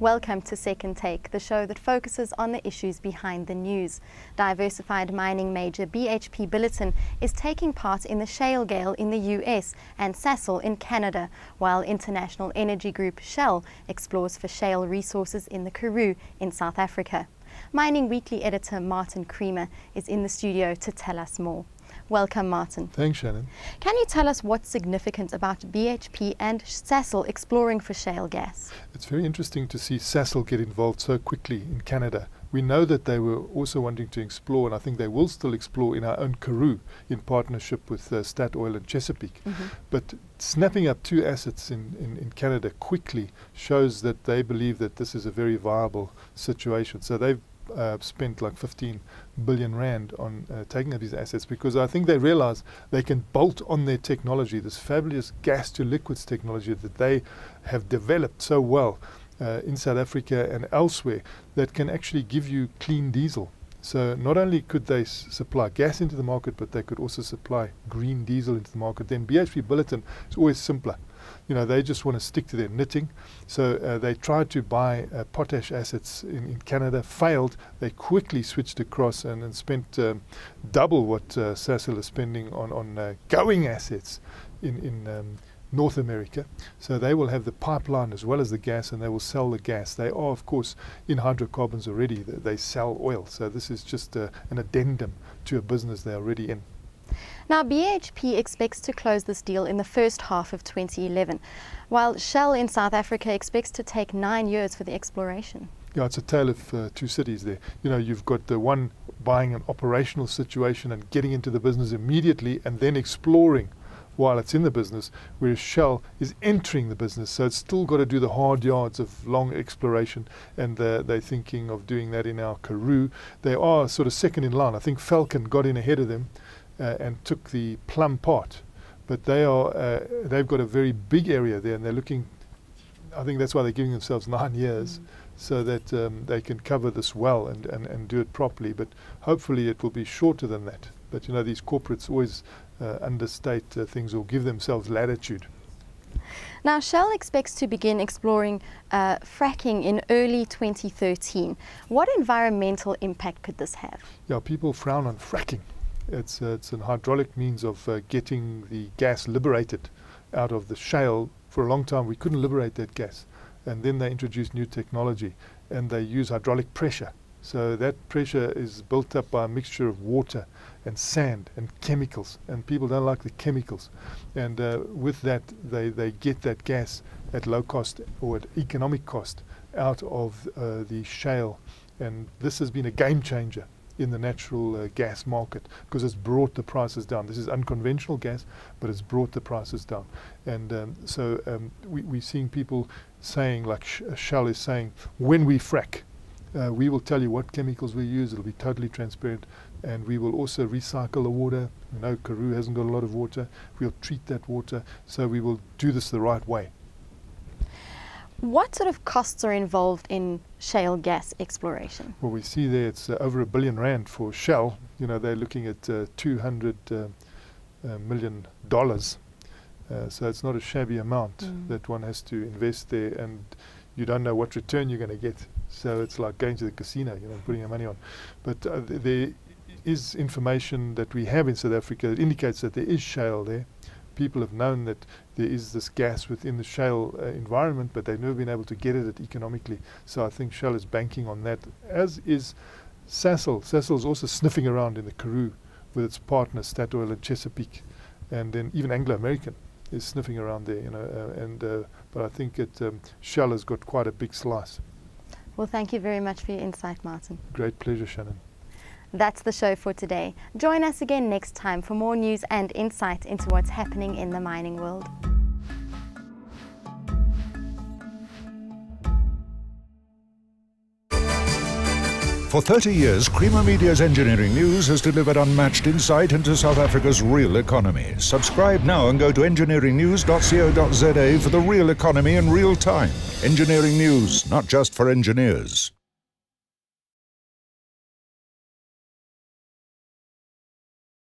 Welcome to Second Take, the show that focuses on the issues behind the news. Diversified mining major BHP Billiton is taking part in the shale gale in the US and Sasol in Canada, while international energy group Shell explores for shale resources in the Karoo in South Africa. Mining Weekly editor Martin Creamer is in the studio to tell us more. Welcome, Martin. Thanks, Shannon. Can you tell us what's significant about BHP and Sasol exploring for shale gas? It's very interesting to see Sasol get involved so quickly in Canada. We know that they were also wanting to explore, and I think they will still explore in our own Karoo in partnership with uh, Statoil and Chesapeake. Mm-hmm. But snapping up two assets in, in, in, Canada quickly shows that they believe that this is a very viable situation. So they've uh, spent like 15 billion rand on uh, taking up these assets because I think they realize they can bolt on their technology, this fabulous gas to liquids technology that they have developed so well uh, in South Africa and elsewhere that can actually give you clean diesel. So not only could they supply gas into the market, but they could also supply green diesel into the market. Then BHP Billiton is always simpler you know, they just want to stick to their knitting. So uh, they tried to buy uh, potash assets in, in, Canada, failed. They quickly switched across and, and spent um, double what uh, Sasol is spending on, on uh, going assets in, in um, North America. So they will have the pipeline as well as the gas and they will sell the gas. They are, of course, in hydrocarbons already. They, sell oil. So this is just uh, an addendum to a business they're already in. Now, BHP expects to close this deal in the first half of 2011, while Shell in South Africa expects to take nine years for the exploration. Yeah, it's a tale of uh, two cities there. You know, you've got the one buying an operational situation and getting into the business immediately and then exploring while it's in the business, whereas Shell is entering the business. So it's still got to do the hard yards of long exploration, and they're thinking of doing that in our Karoo. They are sort of second in line. I think Falcon got in ahead of them uh, and took the plum pot. But they are uh, they've got a very big area there, and they're looking. I think that's why they're giving themselves nine years, mm. so that um, they can cover this well and, and, and do it properly. But hopefully, it will be shorter than that. But you know, these corporates always uh, understate uh, things or give themselves latitude. Now, Shell expects to begin exploring uh, fracking in early 2013. What environmental impact could this have? Yeah, people frown on fracking. It's, uh, it's an hydraulic means of uh, getting the gas liberated out of the shale. For a long time, we couldn't liberate that gas. And then they introduced new technology and they use hydraulic pressure. So that pressure is built up by a mixture of water and sand and chemicals. And people don't like the chemicals. And uh, with that, they, they get that gas at low cost or at economic cost out of uh, the shale. And this has been a game changer in the natural uh, gas market because it's brought the prices down. This is unconventional gas, but it's brought the prices down. And um, so um, we, we're seeing people saying, like Sh- uh, Shell is saying, when we frack, uh, we will tell you what chemicals we use. It'll be totally transparent. And we will also recycle the water. You know, Karoo hasn't got a lot of water. We'll treat that water. So we will do this the right way. What sort of costs are involved in shale gas exploration? Well, we see there it's uh, over a billion rand for Shell. You know, they're looking at uh, 200 uh, uh, million dollars. Uh, so it's not a shabby amount mm. that one has to invest there, and you don't know what return you're going to get. So it's like going to the casino, you know, putting your money on. But uh, th- there is information that we have in South Africa that indicates that there is shale there people have known that there is this gas within the shale uh, environment, but they've never been able to get at it economically. So I think Shell is banking on that, as is Sasol. Sasol is also sniffing around in the Karoo with its partners, Statoil and Chesapeake, and then even Anglo American is sniffing around there, you know. Uh, and uh, but I think it um, Shell has got quite a big slice. Well, thank you very much for your insight, Martin. Great pleasure, Shannon. That's the show for today. Join us again next time for more news and insight into what's happening in the mining world. For 30 years, Creamer Media's engineering news has delivered unmatched insight into South Africa's real economy. Subscribe now and go to engineeringnews.co.za for the real economy in real time. Engineering news, not just for engineers.